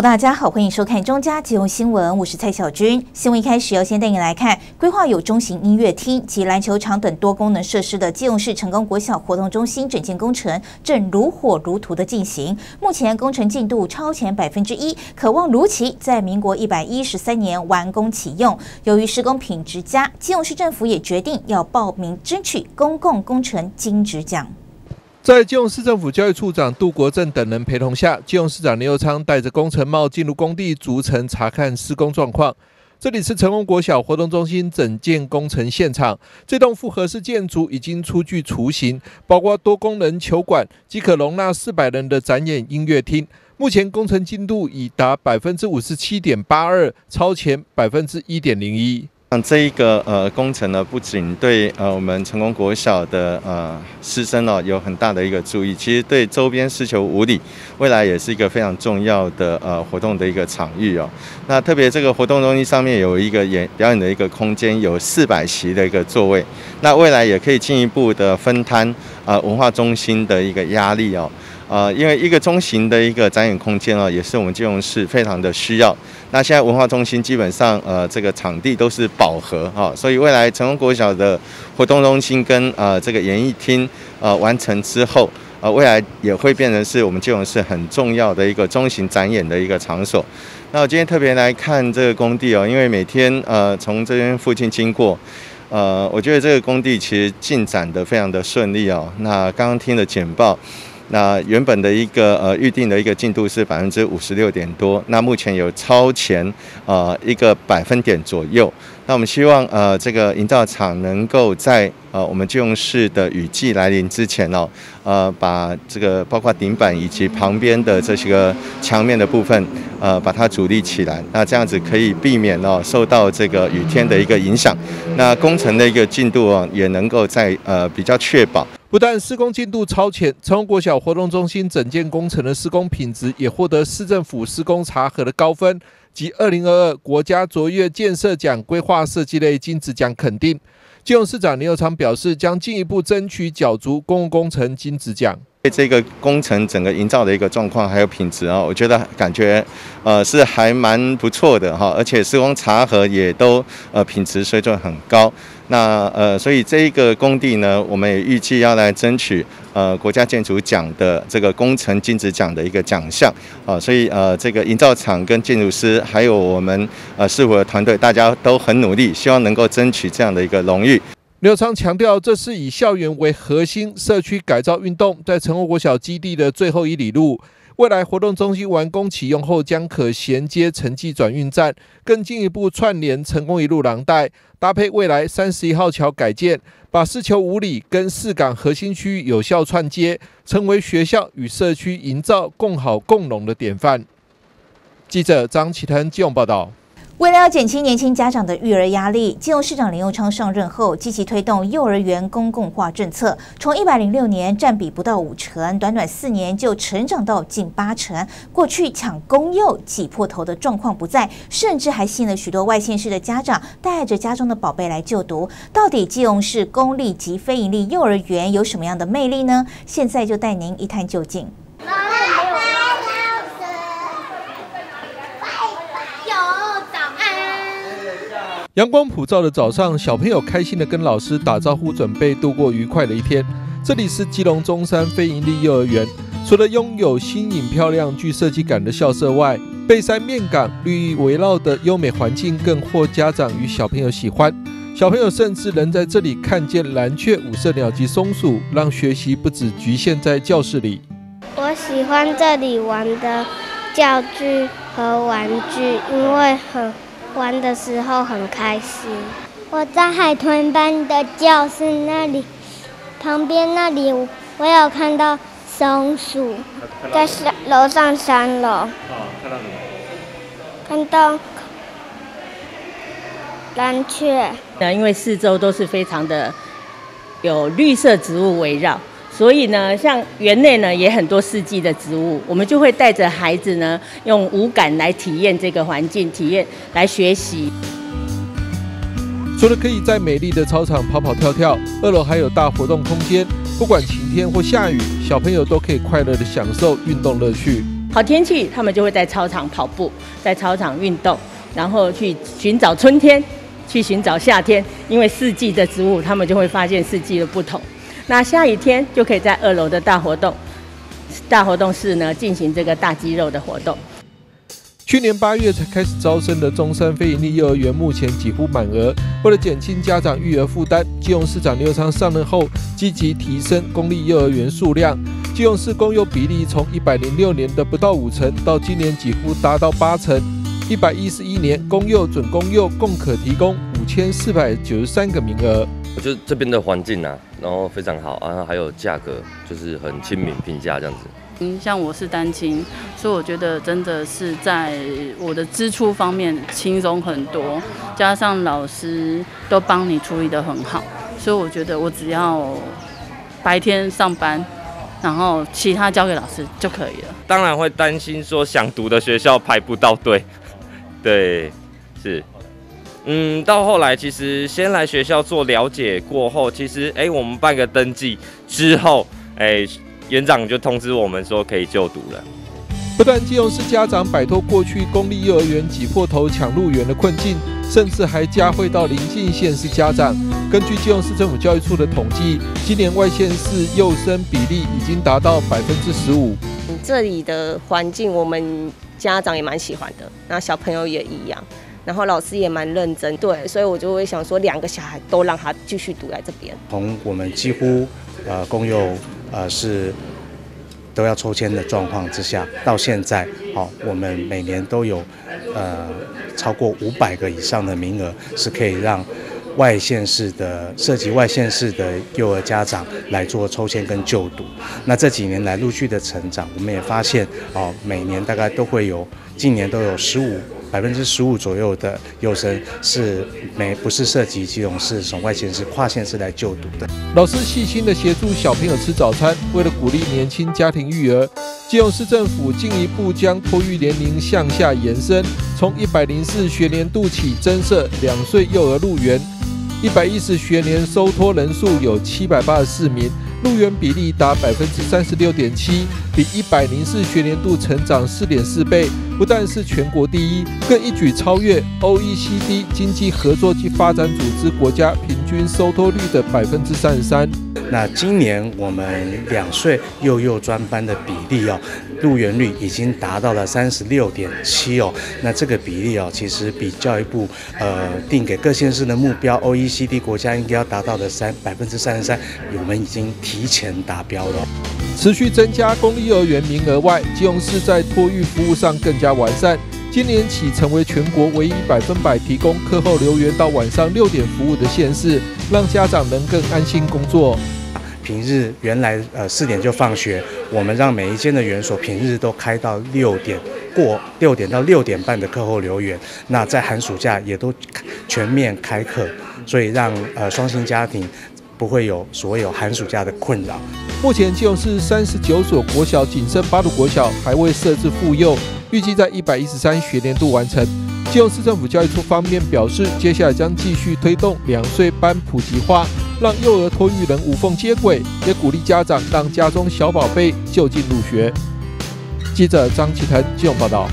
大家好，欢迎收看中嘉金融新闻，我是蔡小军。新闻一开始要先带你来看，规划有中型音乐厅及篮球场等多功能设施的基隆市成功国小活动中心整建工程正如火如荼的进行，目前工程进度超前百分之一，可望如期在民国一百一十三年完工启用。由于施工品质佳，基隆市政府也决定要报名争取公共工程金质奖。在基隆市政府教育处长杜国正等人陪同下，基隆市长刘昌戴着工程帽进入工地，逐层查看施工状况。这里是成功国小活动中心整建工程现场，这栋复合式建筑已经初具雏形，包括多功能球馆即可容纳四百人的展演音乐厅。目前工程进度已达百分之五十七点八二，超前百分之一点零一。像这一个呃工程呢，不仅对呃我们成功国小的呃师生哦有很大的一个注意，其实对周边狮球五里未来也是一个非常重要的呃活动的一个场域哦。那特别这个活动中心上面有一个演表演的一个空间，有四百席的一个座位，那未来也可以进一步的分摊啊文化中心的一个压力哦。呃，因为一个中型的一个展演空间哦，也是我们金融市非常的需要。那现在文化中心基本上呃这个场地都是饱和哈，所以未来成功国小的活动中心跟呃这个演艺厅呃完成之后，呃未来也会变成是我们金融市很重要的一个中型展演的一个场所。那我今天特别来看这个工地哦，因为每天呃从这边附近经过，呃我觉得这个工地其实进展的非常的顺利哦。那刚刚听了简报。那原本的一个呃预定的一个进度是百分之五十六点多，那目前有超前呃一个百分点左右。那我们希望呃这个营造厂能够在呃我们金融市的雨季来临之前哦，呃把这个包括顶板以及旁边的这些个墙面的部分呃把它主力起来，那这样子可以避免哦受到这个雨天的一个影响。那工程的一个进度哦也能够在呃比较确保。不但施工进度超前，成功国小活动中心整建工程的施工品质也获得市政府施工查核的高分及二零二二国家卓越建设奖规划设计类金质奖肯定。金融市长林佑昌表示，将进一步争取角逐公共工程金质奖。对这个工程整个营造的一个状况还有品质啊，我觉得感觉呃是还蛮不错的哈，而且施工查核也都呃品质水准很高。那呃，所以这一个工地呢，我们也预计要来争取呃国家建筑奖的这个工程金质奖的一个奖项啊。所以呃，这个营造厂跟建筑师还有我们呃师傅的团队，大家都很努力，希望能够争取这样的一个荣誉。刘昌强调，这是以校园为核心社区改造运动，在成功国小基地的最后一里路。未来活动中心完工启用后，将可衔接城际转运站，更进一步串联成功一路廊带，搭配未来三十一号桥改建，把四球五里跟四港核心区有效串接，成为学校与社区营造共好共荣的典范。记者张启腾金融报道。为了要减轻年轻家长的育儿压力，基隆市长林佑昌上任后，积极推动幼儿园公共化政策，从一百零六年占比不到五成，短短四年就成长到近八成。过去抢公幼挤破头的状况不在，甚至还吸引了许多外县市的家长带着家中的宝贝来就读。到底基隆市公立及非营利幼儿园有什么样的魅力呢？现在就带您一探究竟。阳光普照的早上，小朋友开心的跟老师打招呼，准备度过愉快的一天。这里是基隆中山非营利幼儿园，除了拥有新颖漂亮、具设计感的校舍外，背山面港、绿意围绕的优美环境更获家长与小朋友喜欢。小朋友甚至能在这里看见蓝雀、五色鸟及松鼠，让学习不只局限在教室里。我喜欢这里玩的教具和玩具，因为很。玩的时候很开心。我在海豚班的教室那里，旁边那里我有看到松鼠，在三楼上三楼。哦，看到什么？看到蓝雀。那因为四周都是非常的有绿色植物围绕。所以呢，像园内呢也很多四季的植物，我们就会带着孩子呢，用五感来体验这个环境，体验来学习。除了可以在美丽的操场跑跑跳跳，二楼还有大活动空间，不管晴天或下雨，小朋友都可以快乐的享受运动乐趣。好天气，他们就会在操场跑步，在操场运动，然后去寻找春天，去寻找夏天，因为四季的植物，他们就会发现四季的不同。那下雨天就可以在二楼的大活动、大活动室呢进行这个大肌肉的活动。去年八月才开始招生的中山非营利幼儿园，目前几乎满额。为了减轻家长育儿负担，基隆市长刘昌上任后，积极提升公立幼儿园数量。基隆市公幼比例从一百零六年的不到五成，到今年几乎达到八成。一百一十一年，公幼、准公幼共可提供五千四百九十三个名额。我觉得这边的环境啊，然后非常好啊，还有价格就是很亲民，平价这样子。嗯，像我是单亲，所以我觉得真的是在我的支出方面轻松很多，加上老师都帮你处理得很好，所以我觉得我只要白天上班，然后其他交给老师就可以了。当然会担心说想读的学校排不到队，对，是，嗯，到后来其实先来学校做了解过后，其实哎，我们办个登记之后，哎。园长就通知我们说可以就读了。不但基隆市家长摆脱过去公立幼儿园挤破头抢入园的困境，甚至还加惠到邻近县市家长。根据基隆市政府教育处的统计，今年外县市幼生比例已经达到百分之十五。这里的环境我们家长也蛮喜欢的，那小朋友也一样，然后老师也蛮认真，对，所以我就会想说，两个小孩都让他继续读在这边。从我们几乎呃公幼。呃，是都要抽签的状况之下，到现在，好，我们每年都有呃超过五百个以上的名额，是可以让外县市的涉及外县市的幼儿家长来做抽签跟就读。那这几年来陆续的成长，我们也发现，哦，每年大概都会有，近年都有十五。百分之十五左右的幼生是没不是涉及基隆市省外县市跨县市来就读的。老师细心的协助小朋友吃早餐，为了鼓励年轻家庭育儿，基隆市政府进一步将托育年龄向下延伸，从一百零四学年度起增设两岁幼儿入园，一百一十学年收托人数有七百八十四名。入园比例达百分之三十六点七，比一百零四学年度成长四点四倍，不但是全国第一，更一举超越 OECD 经济合作及发展组织国家平均收托率的百分之三十三。那今年我们两岁幼幼专班的比例哦，入园率已经达到了三十六点七哦。那这个比例哦，其实比教育部呃定给各县市的目标，OECD 国家应该要达到的三百分之三十三，我们已经提前达标了。持续增加公立幼儿园名额外，基隆市在托育服务上更加完善。今年起成为全国唯一百分百提供课后留园到晚上六点服务的县市，让家长能更安心工作。平日原来呃四点就放学，我们让每一间的园所平日都开到六点过六点到六点半的课后留园。那在寒暑假也都全面开课，所以让呃双薪家庭不会有所有寒暑假的困扰。目前基隆市三十九所国小仅剩八度国小还未设置妇幼，预计在一百一十三学年度完成。基隆市政府教育处方面表示，接下来将继续推动两岁班普及化，让幼儿托育人无缝接轨，也鼓励家长让家中小宝贝就近入学。记者张启腾基隆报道。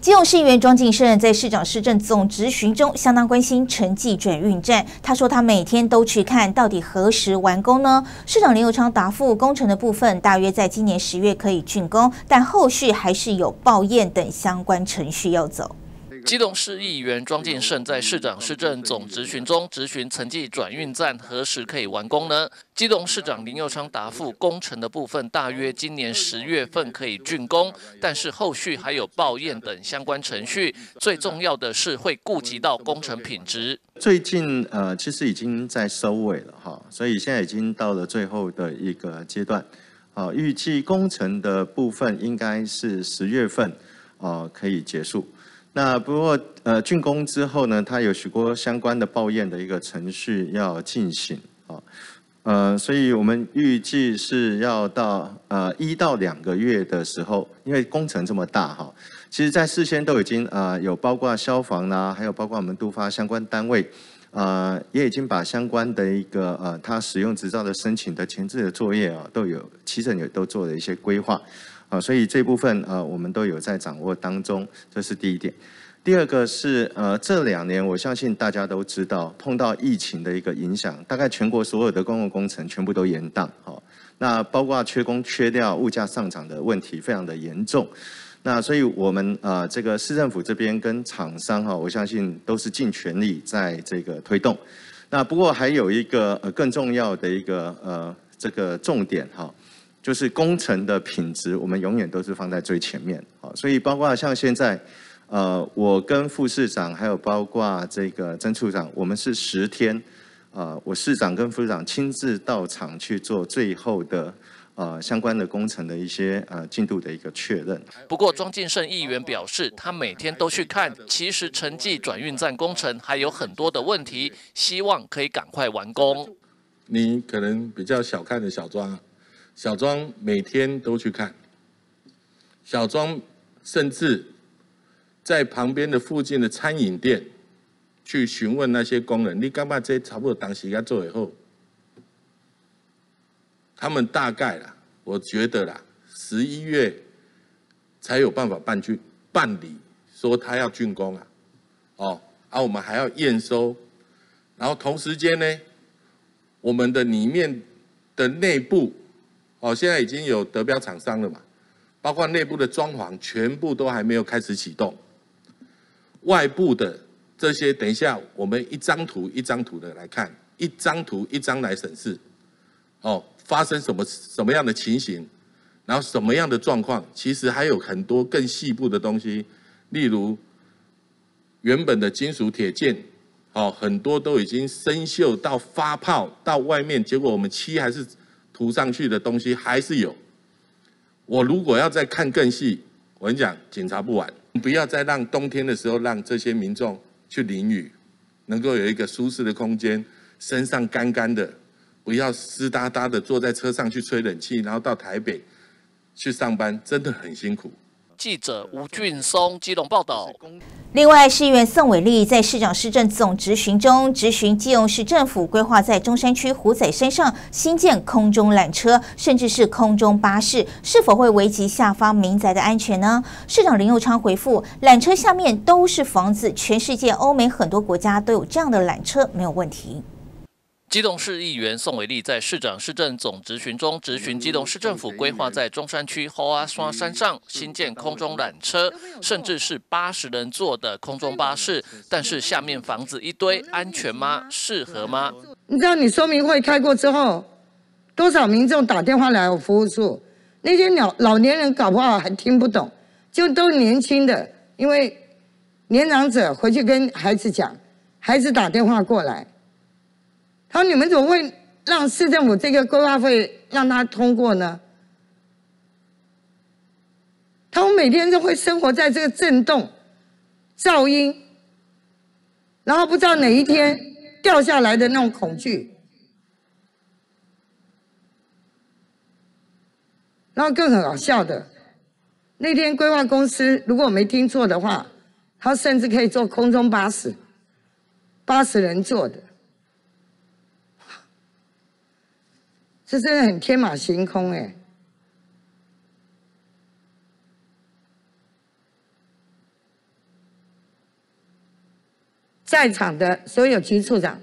基隆市议员庄敬胜在市长市政总执询中相当关心城际转运站。他说他每天都去看，到底何时完工呢？市长林佑昌答复，工程的部分大约在今年十月可以竣工，但后续还是有报验等相关程序要走。基隆市议员庄建胜在市长市政总质询中质询城际转运站何时可以完工呢？基隆市长林佑昌答复，工程的部分大约今年十月份可以竣工，但是后续还有报验等相关程序，最重要的是会顾及到工程品质。最近呃，其实已经在收尾了哈，所以现在已经到了最后的一个阶段，啊，预计工程的部分应该是十月份啊可以结束。那不过，呃，竣工之后呢，它有许多相关的报验的一个程序要进行啊，呃，所以我们预计是要到呃一到两个月的时候，因为工程这么大哈，其实在事先都已经啊有包括消防啦，还有包括我们都发相关单位，啊，也已经把相关的一个呃它使用执照的申请的前置的作业啊，都有其实也都做了一些规划。啊，所以这部分呃我们都有在掌握当中，这是第一点。第二个是呃这两年我相信大家都知道碰到疫情的一个影响，大概全国所有的公共工程全部都延宕，好，那包括缺工缺料、物价上涨的问题非常的严重。那所以我们呃这个市政府这边跟厂商哈，我相信都是尽全力在这个推动。那不过还有一个呃更重要的一个呃这个重点哈，就是工程的品质，我们永远都是放在最前面。好，所以包括像现在呃我跟副市长还有包括这个曾处长，我们是十天，呃我市长跟副市长亲自到场去做最后的。呃，相关的工程的一些呃进度的一个确认。不过，庄敬胜议员表示，他每天都去看，其实城际转运站工程还有很多的问题，希望可以赶快完工。你可能比较小看的小庄，小庄每天都去看，小庄甚至在旁边的附近的餐饮店去询问那些工人，你干嘛这差不多当时要做以后？他们大概啦，我觉得啦，十一月才有办法办竣办理，说他要竣工啊，哦，啊，我们还要验收，然后同时间呢，我们的里面的内部，哦，现在已经有德标厂商了嘛，包括内部的装潢全部都还没有开始启动，外部的这些，等一下我们一张图一张图的来看，一张图一张来审视，哦。发生什么什么样的情形，然后什么样的状况，其实还有很多更细部的东西，例如原本的金属铁件，哦，很多都已经生锈到发泡到外面，结果我们漆还是涂上去的东西还是有。我如果要再看更细，我跟你讲，检查不完。不要再让冬天的时候让这些民众去淋雨，能够有一个舒适的空间，身上干干的。不要湿哒哒的坐在车上去吹冷气，然后到台北去上班，真的很辛苦。记者吴俊松基隆报道。另外，市议员宋伟立在市长市政总执询中，执询基隆市政府规划在中山区虎仔山上新建空中缆车，甚至是空中巴士，是否会危及下方民宅的安全呢？市长林佑昌回复：缆车下面都是房子，全世界欧美很多国家都有这样的缆车，没有问题。基隆市议员宋伟立在市长市政总执询中执询基隆市政府规划在中山区后阿刷山上新建空中缆车，甚至是八十人坐的空中巴士，但是下面房子一堆，安全吗？适合吗？你知道你说明会开过之后，多少民众打电话来我服务处，那些老老年人搞不好还听不懂，就都年轻的，因为年长者回去跟孩子讲，孩子打电话过来。他说：“你们怎么会让市政府这个规划费让他通过呢？”他们每天都会生活在这个震动、噪音，然后不知道哪一天掉下来的那种恐惧，然后更很好笑的，那天规划公司如果我没听错的话，他甚至可以坐空中巴士，八十人坐的。这真的很天马行空哎！在场的所有局处长，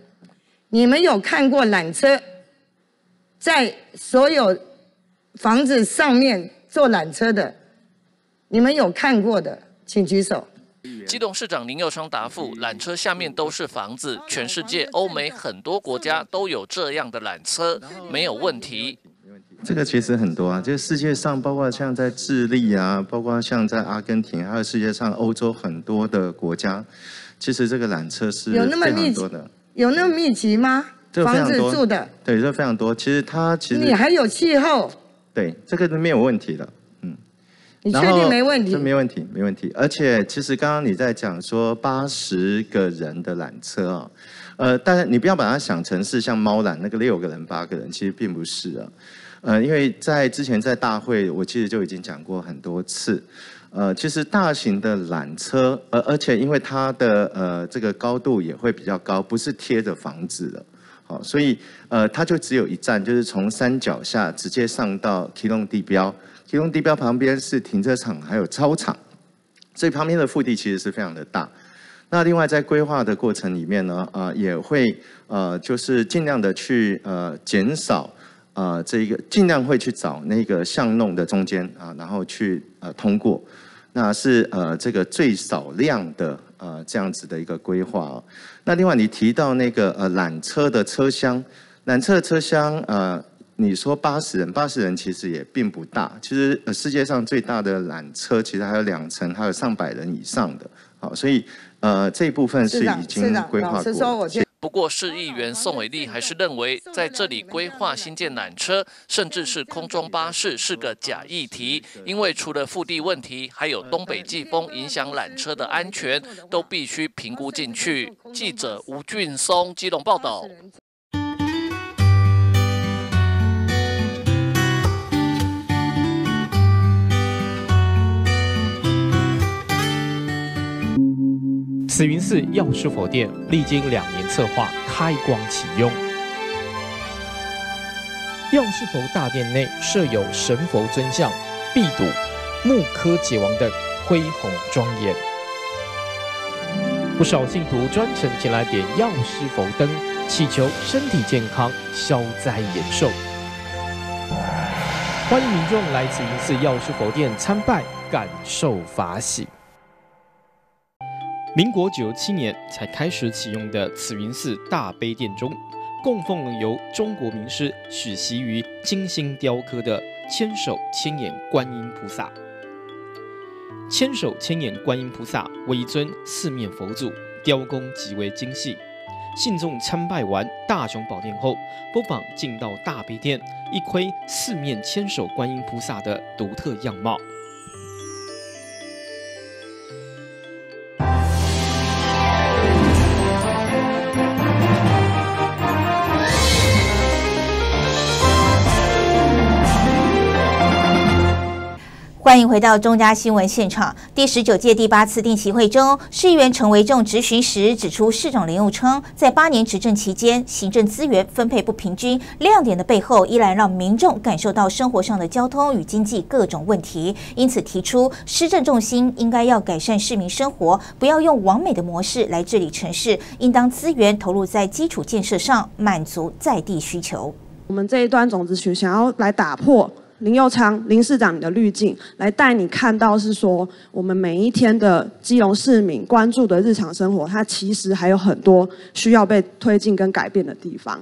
你们有看过缆车在所有房子上面坐缆车的？你们有看过的，请举手。基隆市长林佑昌答复：缆车下面都是房子，全世界欧美很多国家都有这样的缆车，没有问题。这个其实很多啊，就是世界上包括像在智利啊，包括像在阿根廷，还有世界上欧洲很多的国家，其实这个缆车是有那么密集的，有那么密集吗？房子住的，对，这非常多。其实它其实你还有气候，对，这个是没有问题的。你确定没问题？这没问题，没问题。而且，其实刚刚你在讲说八十个人的缆车啊，呃，但是你不要把它想成是像猫缆那个六个人、八个人，其实并不是啊。呃，因为在之前在大会，我其实就已经讲过很多次。呃，其实大型的缆车，而而且因为它的呃这个高度也会比较高，不是贴着房子的，好，所以呃它就只有一站，就是从山脚下直接上到提动地标。其中地标旁边是停车场，还有操场，所以旁边的腹地其实是非常的大。那另外在规划的过程里面呢，啊，也会呃，就是尽量的去呃减少呃这个尽量会去找那个巷弄的中间啊，然后去呃通过，那是呃这个最少量的呃这样子的一个规划哦。那另外你提到那个呃缆车的车厢，缆车的车厢呃。你说八十人，八十人其实也并不大。其实世界上最大的缆车其实还有两层，还有上百人以上的。好，所以呃这一部分是已经规划过。不过市议员宋伟立还是认为，在这里规划新建缆车，甚至是空中巴士是个假议题，因为除了腹地问题，还有东北季风影响缆车的安全，都必须评估进去。记者吴俊松基隆报道。慈云寺药师佛殿历经两年策划，开光启用。药师佛大殿内设有神佛尊像、壁堵、木刻解王等，恢宏庄严。不少信徒专程前来点药师佛灯，祈求身体健康、消灾延寿。欢迎民众来慈云寺药师佛殿参拜，感受法喜。民国九七年才开始启用的慈云寺大悲殿中，供奉了由中国名师许习于精心雕刻的千手千眼观音菩萨。千手千眼观音菩萨为一尊四面佛祖，雕工极为精细。信众参拜完大雄宝殿后，不妨进到大悲殿，一窥四面千手观音菩萨的独特样貌。欢迎回到中嘉新闻现场。第十九届第八次定期会中，市议员陈维仲质询时指出，市长林佑称在八年执政期间，行政资源分配不平均，亮点的背后依然让民众感受到生活上的交通与经济各种问题。因此提出，施政重心应该要改善市民生活，不要用完美的模式来治理城市，应当资源投入在基础建设上，满足在地需求。我们这一段总咨询想要来打破。林佑昌，林市长，你的滤镜来带你看到是说，我们每一天的基隆市民关注的日常生活，它其实还有很多需要被推进跟改变的地方。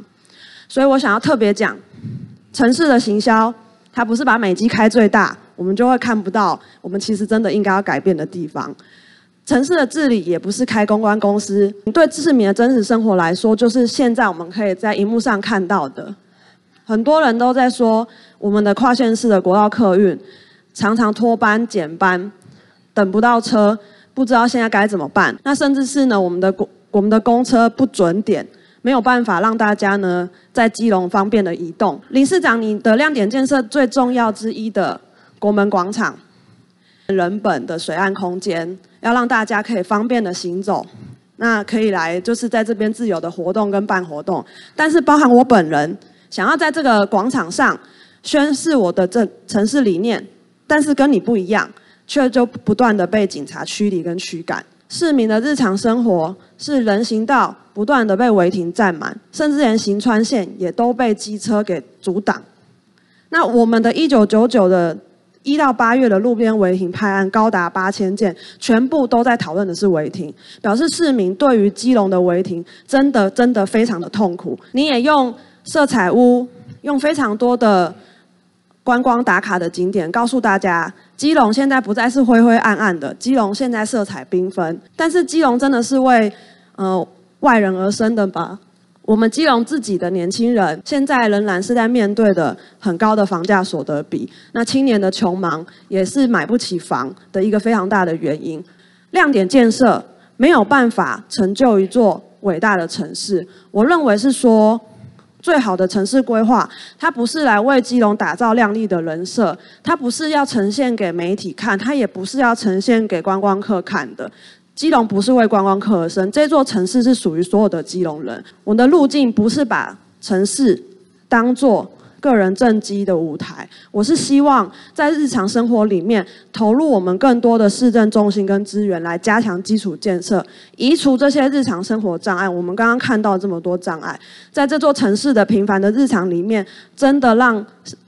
所以我想要特别讲，城市的行销，它不是把美机开最大，我们就会看不到我们其实真的应该要改变的地方。城市的治理也不是开公关公司，对市民的真实生活来说，就是现在我们可以在荧幕上看到的。很多人都在说，我们的跨县市的国道客运常常拖班减班，等不到车，不知道现在该怎么办。那甚至是呢，我们的公我们的公车不准点，没有办法让大家呢在基隆方便的移动。林市长，你的亮点建设最重要之一的国门广场，人本的水岸空间，要让大家可以方便的行走，那可以来就是在这边自由的活动跟办活动。但是包含我本人。想要在这个广场上宣示我的这城市理念，但是跟你不一样，却就不断的被警察驱离跟驱赶。市民的日常生活是人行道不断的被违停占满，甚至连行川线也都被机车给阻挡。那我们的一九九九的一到八月的路边违停拍案高达八千件，全部都在讨论的是违停，表示市民对于基隆的违停真的真的非常的痛苦。你也用。色彩屋用非常多的观光打卡的景点，告诉大家，基隆现在不再是灰灰暗暗的，基隆现在色彩缤纷。但是基隆真的是为呃外人而生的吧？我们基隆自己的年轻人，现在仍然是在面对的很高的房价所得比，那青年的穷忙也是买不起房的一个非常大的原因。亮点建设没有办法成就一座伟大的城市，我认为是说。最好的城市规划，它不是来为基隆打造亮丽的人设，它不是要呈现给媒体看，它也不是要呈现给观光客看的。基隆不是为观光客而生，这座城市是属于所有的基隆人。我们的路径不是把城市当做个人正机的舞台。我是希望在日常生活里面投入我们更多的市政中心跟资源，来加强基础建设，移除这些日常生活障碍。我们刚刚看到这么多障碍，在这座城市的平凡的日常里面，真的让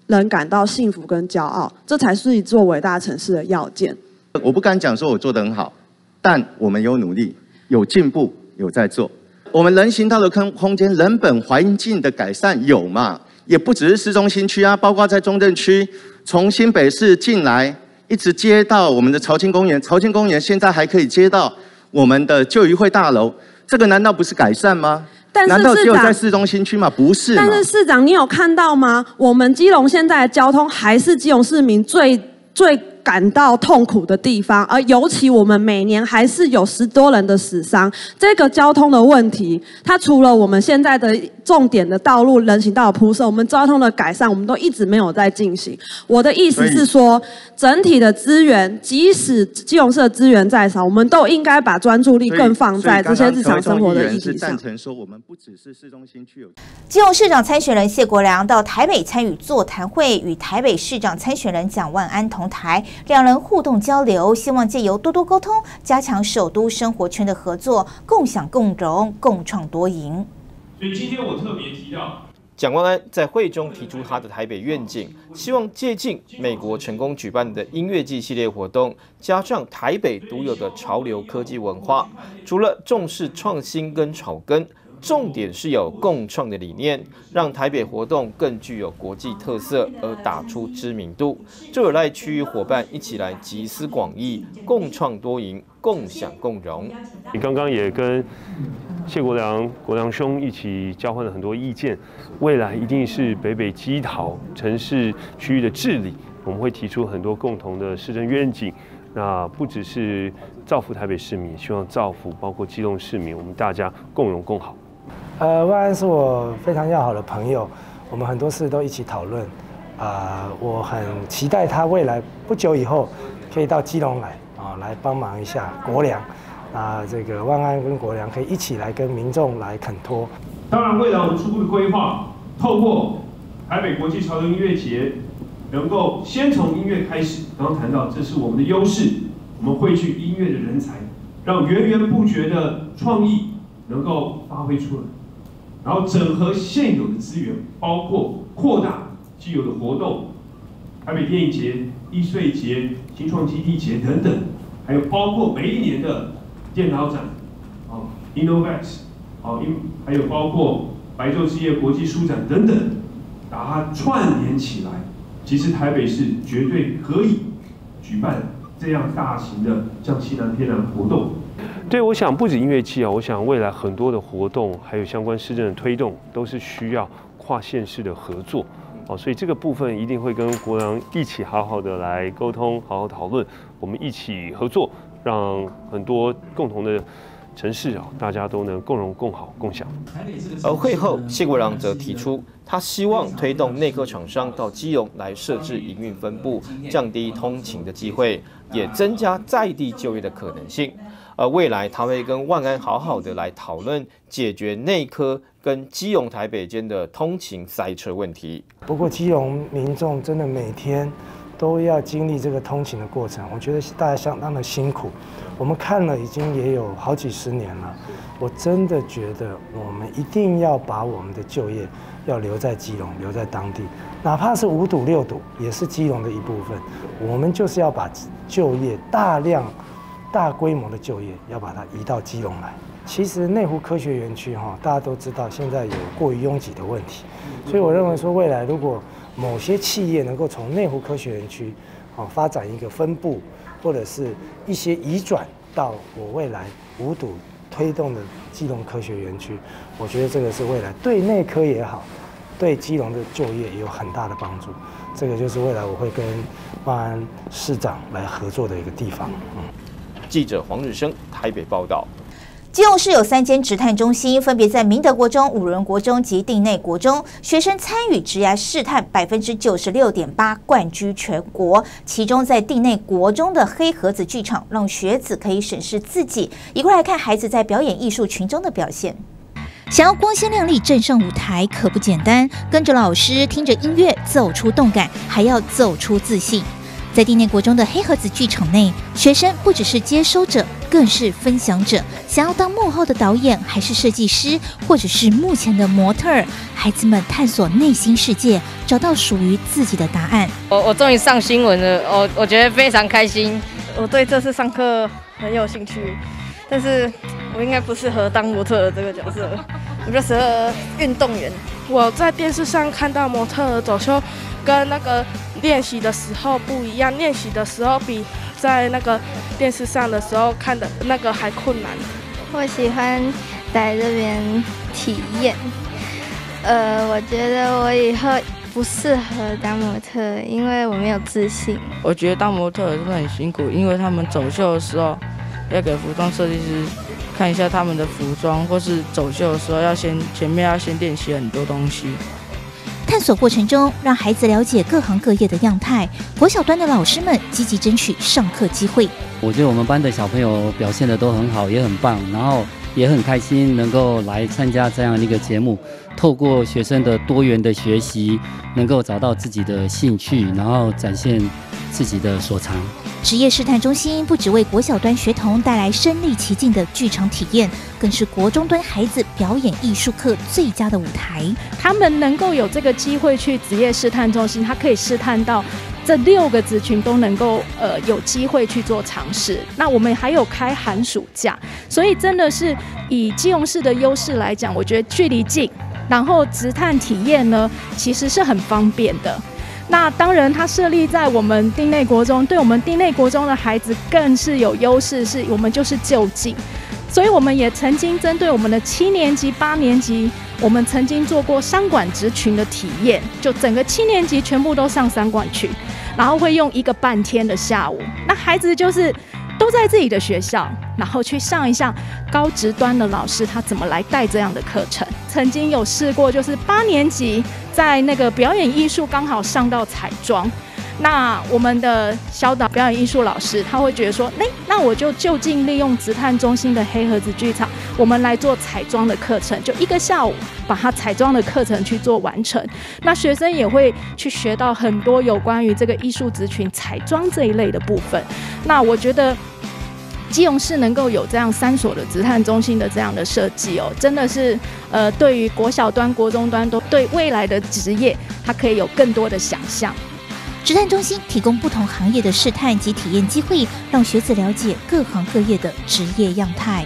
人感到幸福跟骄傲，这才是一座伟大城市的要件。我不敢讲说我做得很好，但我们有努力，有进步，有在做。我们人行道的空空间、人本环境的改善有嘛？也不只是市中心区啊，包括在中正区，从新北市进来，一直接到我们的朝清公园。朝清公园现在还可以接到我们的旧渔会大楼，这个难道不是改善吗？但是难道只有在市中心区吗？不是但是市长，你有看到吗？我们基隆现在的交通还是基隆市民最最感到痛苦的地方，而尤其我们每年还是有十多人的死伤。这个交通的问题，它除了我们现在的重点的道路人行道的铺设，我们交通的改善，我们都一直没有在进行。我的意思是说，整体的资源，即使基隆市的资源再少，我们都应该把专注力更放在这些日常生活的议题上是赞。成说，我们不只是市中心区有。基隆市长参选人谢国良到台北参与座谈会，与台北市长参选人蒋万安同台，两人互动交流，希望借由多多沟通，加强首都生活圈的合作，共享共荣，共创多赢。所以今天我特别提到，蒋万安在会中提出他的台北愿景，希望借鉴美国成功举办的音乐季系列活动，加上台北独有的潮流科技文化。除了重视创新跟草根，重点是有共创的理念，让台北活动更具有国际特色，而打出知名度。这有赖区域伙伴一起来集思广益，共创多赢，共享共荣。你刚刚也跟谢国良国良兄一起交换了很多意见，未来一定是北北基桃城市区域的治理，我们会提出很多共同的市政愿景。那不只是造福台北市民，希望造福包括基隆市民，我们大家共荣共好。呃，万安是我非常要好的朋友，我们很多事都一起讨论。啊、我很期待他未来不久以后可以到基隆来啊、来帮忙一下国良。啊，这个万安跟国良可以一起来跟民众来恳托。当然，未来我们初步的规划，透过台北国际潮流音乐节，能够先从音乐开始。刚刚谈到，这是我们的优势，我们汇聚音乐的人才，让源源不绝的创意能够发挥出来，然后整合现有的资源，包括扩大既有的活动，台北电影节、易碎节、新创基地节等等，还有包括每一年的电脑展，啊，Innovex，好，因还有包括白昼之夜国际书展等等，把它串联起来。其实台北市绝对可以举办这样大型的像西南偏南活动。所以，我想不止音乐季啊，我想未来很多的活动，还有相关市政的推动，都是需要跨县市的合作。哦，所以这个部分一定会跟国良一起好好的来沟通，好好讨论，我们一起合作，让很多共同的城市啊，大家都能共荣共好共享。而会后，谢国良则提出，他希望推动内科厂商到基隆来设置营运分部，降低通勤的机会，也增加在地就业的可能性。而未来他会跟万安好好的来讨论解决内科跟基隆台北间的通勤塞车问题。不过基隆民众真的每天都要经历这个通勤的过程，我觉得大家相当的辛苦。我们看了已经也有好几十年了，我真的觉得我们一定要把我们的就业要留在基隆，留在当地，哪怕是五堵六堵，也是基隆的一部分。我们就是要把就业大量、大规模的就业要把它移到基隆来。其实内湖科学园区哈，大家都知道现在有过于拥挤的问题，所以我认为说未来如果某些企业能够从内湖科学园区哦发展一个分部，或者是一些移转到我未来五堵推动的基隆科学园区，我觉得这个是未来对内科也好，对基隆的就业也有很大的帮助。这个就是未来我会跟万安市长来合作的一个地方。嗯。记者黄日升台北报道。基隆市有三间职探中心，分别在明德国中、五伦国中及定内国中，学生参与职涯试探百分之九十六点八，冠居全国。其中在定内国中的黑盒子剧场，让学子可以审视自己。一块来看孩子在表演艺术群中的表现。想要光鲜亮丽站上舞台可不简单，跟着老师听着音乐走出动感，还要走出自信。在定内国中的黑盒子剧场内，学生不只是接收者，更是分享者。想要当幕后的导演，还是设计师，或者是目前的模特儿，孩子们探索内心世界，找到属于自己的答案。我我终于上新闻了，我我觉得非常开心。我对这次上课很有兴趣，但是我应该不适合当模特儿这个角色，我比较适合运动员。我在电视上看到模特儿走秀，跟那个练习的时候不一样，练习的时候比在那个电视上的时候看的那个还困难。我喜欢在这边体验。呃，我觉得我以后不适合当模特，因为我没有自信。我觉得当模特真的很辛苦，因为他们走秀的时候要给服装设计师看一下他们的服装，或是走秀的时候要先前面要先练习很多东西。探索过程中，让孩子了解各行各业的样态。国小端的老师们积极争取上课机会。我觉得我们班的小朋友表现的都很好，也很棒，然后也很开心能够来参加这样一个节目。透过学生的多元的学习，能够找到自己的兴趣，然后展现自己的所长。职业试探中心不只为国小端学童带来身临其境的剧场体验，更是国中端孩子表演艺术课最佳的舞台。他们能够有这个机会去职业试探中心，他可以试探到这六个族群都能够呃有机会去做尝试。那我们还有开寒暑假，所以真的是以基隆市的优势来讲，我觉得距离近，然后直探体验呢其实是很方便的。那当然，它设立在我们丁内国中，对我们丁内国中的孩子更是有优势，是我们就是就近，所以我们也曾经针对我们的七年级、八年级，我们曾经做过三管职群的体验，就整个七年级全部都上三管群，然后会用一个半天的下午，那孩子就是都在自己的学校，然后去上一上高职端的老师他怎么来带这样的课程。曾经有试过，就是八年级。在那个表演艺术刚好上到彩妆，那我们的小导表演艺术老师他会觉得说，哎，那我就就近利用直探中心的黑盒子剧场，我们来做彩妆的课程，就一个下午把它彩妆的课程去做完成。那学生也会去学到很多有关于这个艺术族群彩妆这一类的部分。那我觉得。基隆市能够有这样三所的职探中心的这样的设计哦，真的是呃，对于国小端、国中端都对未来的职业，它可以有更多的想象。职探中心提供不同行业的试探及体验机会，让学子了解各行各业的职业样态。